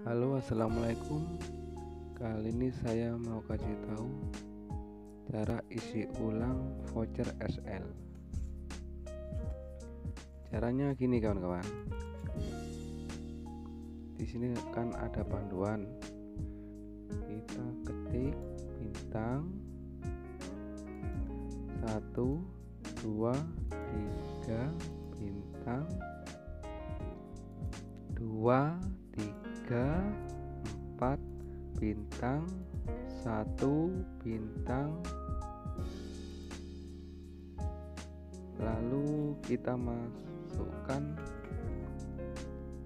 Halo assalamualaikum. Kali ini saya mau kasih tahu Cara isi ulang voucher SL Caranya gini kawan-kawan. Di sini kan ada panduan. Kita ketik bintang satu dua tiga bintang dua empat bintang satu bintang. Lalu kita masukkan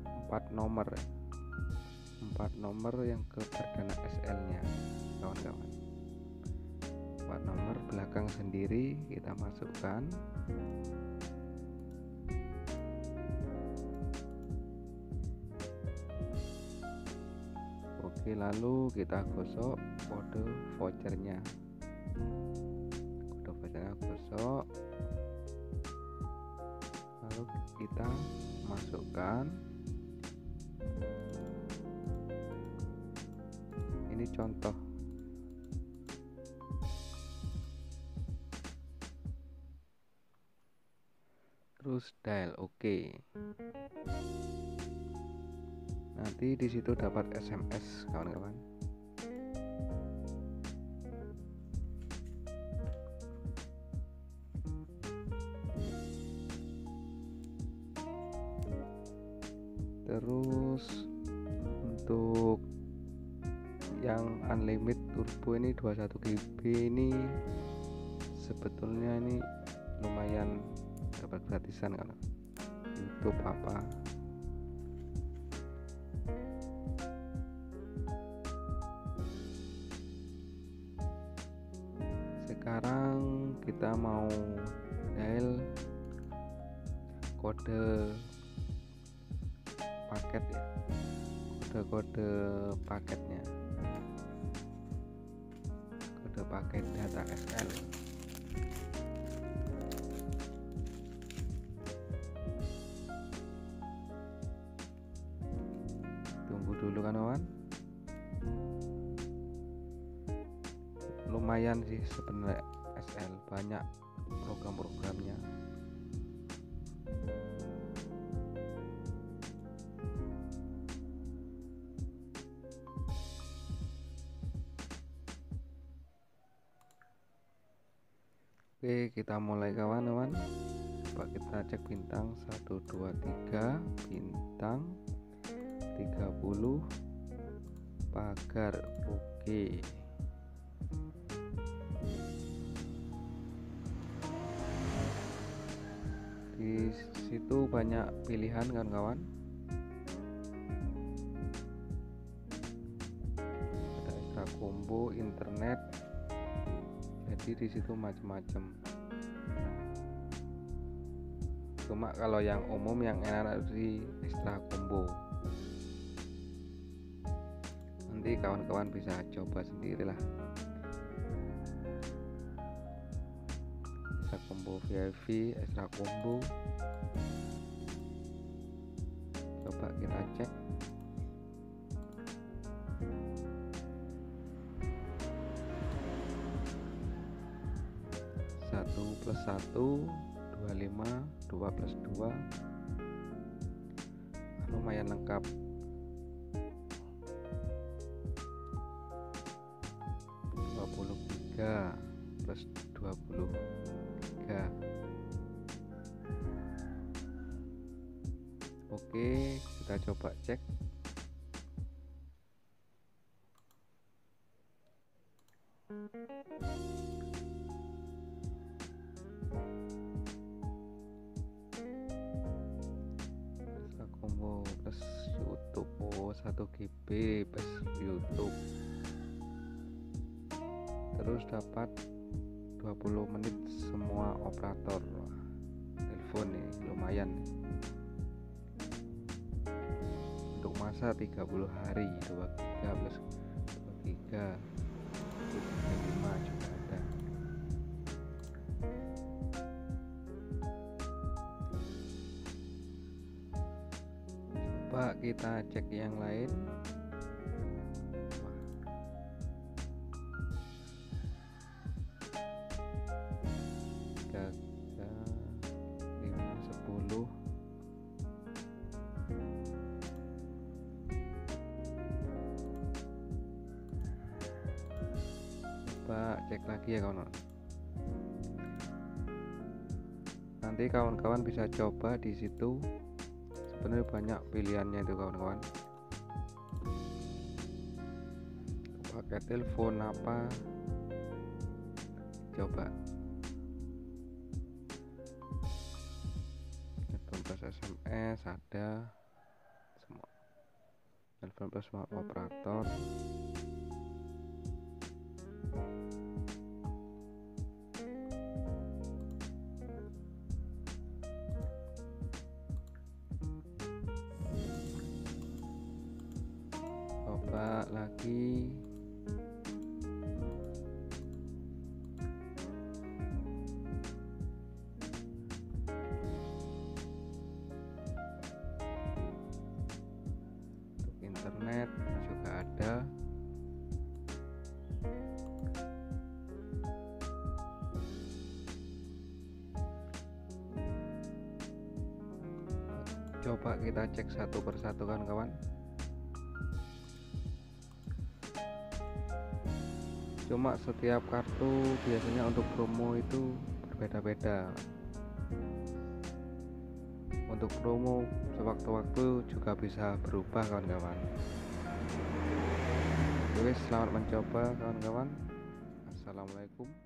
empat nomor. Empat nomor yang ke perdana SL nya kawan-kawan. Empat nomor belakang sendiri kita masukkan Oke lalu kita gosok kode vouchernya. Kode vouchernya gosok. Lalu kita masukkan. Ini contoh. Terus dial oke. okay nanti di situ dapat SMS kawan-kawan. Terus untuk yang unlimited turbo ini 21 GB ini sebetulnya ini lumayan dapat gratisan kan YouTube apa sekarang kita mau dial kode paket ya. Kode-kode paketnya. Kode paket data SL tunggu dulu kan kawan lumayan sih sebenarnya SL banyak program-programnya. Oke kita mulai kawan-kawan. Coba kita cek bintang. 123 bintang 30 pagar oke di situ banyak pilihan kan kawan ada extra combo internet. Jadi di situ macam-macam cuma kalau yang umum yang enak di extra combo. Nanti kawan-kawan bisa coba sendirilah combo VIP extra combo. Coba kita cek. Satu plus satu dua lima dua plus dua. Lumayan lengkap. Dua puluh tiga plus dua puluh tiga. Oke kita coba cek. Oh 1 GB plus YouTube. Terus dapat 20 menit semua operator telepon nih lumayan untuk masa 30 hari 2 giga plus 2 giga 5 juga ada. Coba kita cek yang lain coba cek lagi ya kawan nanti kawan-kawan bisa coba di situ. Sebenarnya banyak pilihannya itu kawan-kawan. Pakai telepon apa? Coba. Telepon plus SMS ada. Semua. Telepon plus operator lagi. Untuk internet juga ada. Coba kita cek satu persatu kan kawan cuma setiap kartu biasanya untuk promo itu berbeda-beda. Untuk promo sewaktu-waktu juga bisa berubah kawan-kawan. Oke selamat mencoba kawan-kawan. Assalamualaikum